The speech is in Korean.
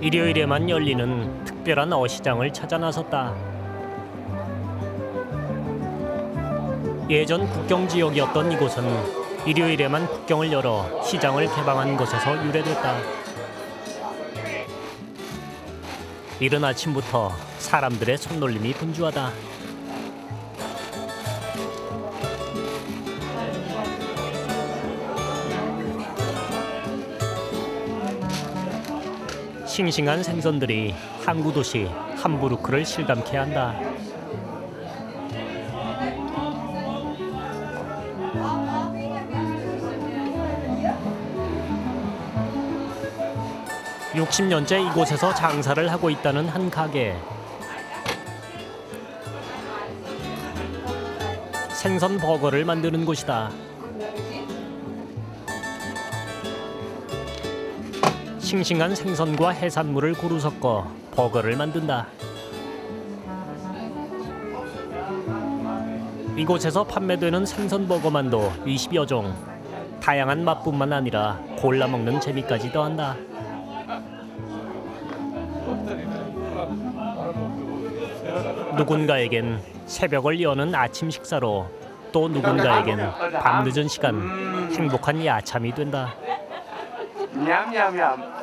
일요일에만 열리는 특별한 어시장을 찾아 나섰다. 예전 국경 지역이었던 이곳은 일요일에만 국경을 열어 시장을 개방한 곳에서 유래됐다. 이른 아침부터 사람들의 손놀림이 분주하다. 싱싱한 생선들이 항구 도시 함부르크를 실감케 한다. (60년째) 이곳에서 장사를 하고 있다는 한 가게 생선 버거를 만드는 곳이다. 싱싱한 생선과 해산물을 고루 섞어 버거를 만든다. 이곳에서 판매되는 생선 버거만도 20여 종. 다양한 맛뿐만 아니라 골라 먹는 재미까지 더한다. 누군가에겐 새벽을 여는 아침 식사로 또 누군가에겐 밤늦은 시간 행복한 야참이 된다. 냠냠냠.